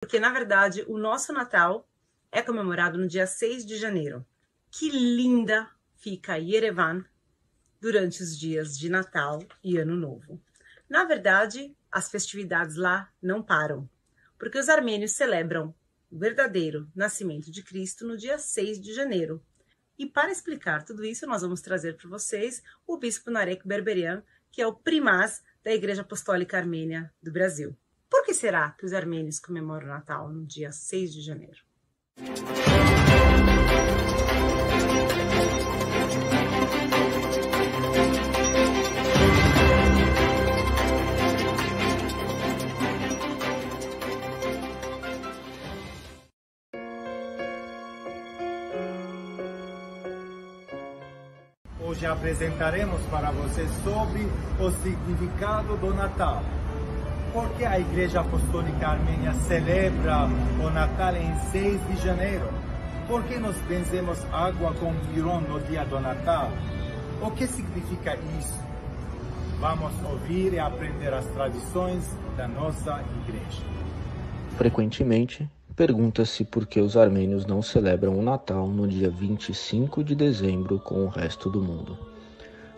Porque, na verdade, o nosso Natal é comemorado no dia 6 de janeiro. Que linda fica Yerevan durante os dias de Natal e Ano Novo. Na verdade, as festividades lá não param, porque os armênios celebram o verdadeiro nascimento de Cristo no dia 6 de janeiro. E para explicar tudo isso, nós vamos trazer para vocês o bispo Narek Berberian, que é o primaz da Igreja Apostólica Armênia do Brasil. Por que será que os armênios comemoram o Natal no dia 6 de janeiro? Hoje apresentaremos para vocês sobre o significado do Natal. Por que a Igreja Apostólica Armênia celebra o Natal em 6 de janeiro? Por que nós benzemos água com pirão no dia do Natal? O que significa isso? Vamos ouvir e aprender as tradições da nossa igreja. Frequentemente, pergunta-se por que os armênios não celebram o Natal no dia 25 de dezembro com o resto do mundo.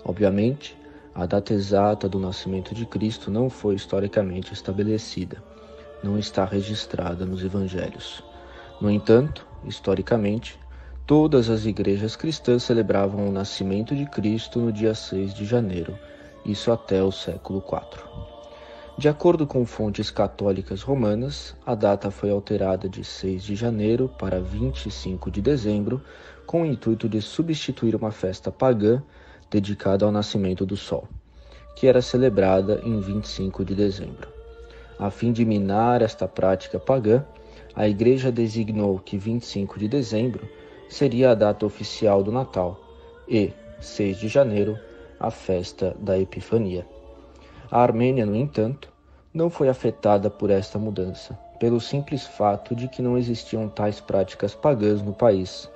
Obviamente, a data exata do nascimento de Cristo não foi historicamente estabelecida, não está registrada nos evangelhos. No entanto, historicamente, todas as igrejas cristãs celebravam o nascimento de Cristo no dia 6 de janeiro, isso até o século IV. De acordo com fontes católicas romanas, a data foi alterada de 6 de janeiro para 25 de dezembro, com o intuito de substituir uma festa pagã dedicada ao nascimento do Sol, que era celebrada em 25 de dezembro. A fim de minar esta prática pagã, a Igreja designou que 25 de dezembro seria a data oficial do Natal e 6 de janeiro a festa da Epifania. A Armênia, no entanto, não foi afetada por esta mudança, pelo simples fato de que não existiam tais práticas pagãs no país.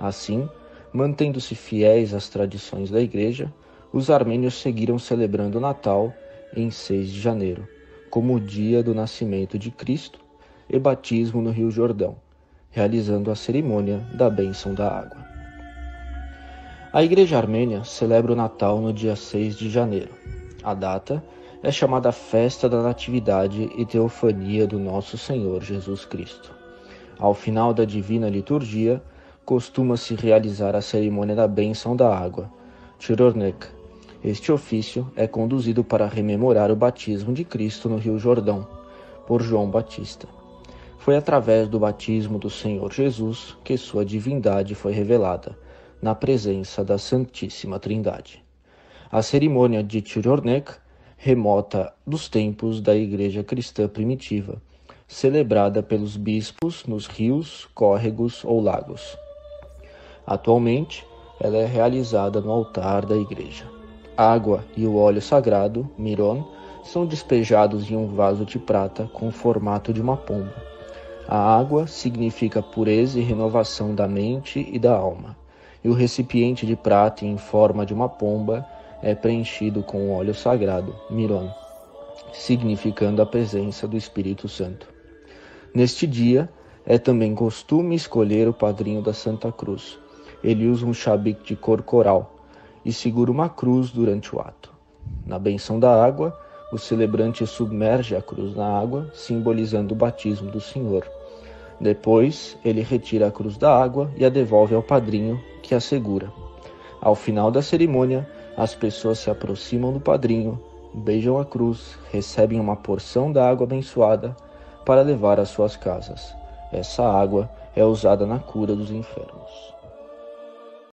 Assim, Mantendo-se fiéis às tradições da Igreja, os armênios seguiram celebrando o Natal em 6 de janeiro, como o dia do nascimento de Cristo e batismo no Rio Jordão, realizando a cerimônia da bênção da água. A Igreja Armênia celebra o Natal no dia 6 de janeiro. A data é chamada Festa da Natividade e Teofania do Nosso Senhor Jesus Cristo. Ao final da divina liturgia, costuma-se realizar a cerimônia da bênção da água, Tirornek. Este ofício é conduzido para rememorar o batismo de Cristo no Rio Jordão, por João Batista. Foi através do batismo do Senhor Jesus que sua divindade foi revelada, na presença da Santíssima Trindade. A cerimônia de Tirornek remota dos tempos da Igreja cristã primitiva, celebrada pelos bispos nos rios, córregos ou lagos. Atualmente, ela é realizada no altar da igreja. A água e o óleo sagrado, miron, são despejados em um vaso de prata com o formato de uma pomba. A água significa pureza e renovação da mente e da alma, e o recipiente de prata em forma de uma pomba é preenchido com o óleo sagrado, miron, significando a presença do Espírito Santo. Neste dia, é também costume escolher o padrinho da Santa Cruz, ele usa um chabique de cor coral e segura uma cruz durante o ato. Na benção da água, o celebrante submerge a cruz na água, simbolizando o batismo do Senhor. Depois, ele retira a cruz da água e a devolve ao padrinho, que a segura. Ao final da cerimônia, as pessoas se aproximam do padrinho, beijam a cruz, recebem uma porção da água abençoada para levar às suas casas. Essa água é usada na cura dos enfermos.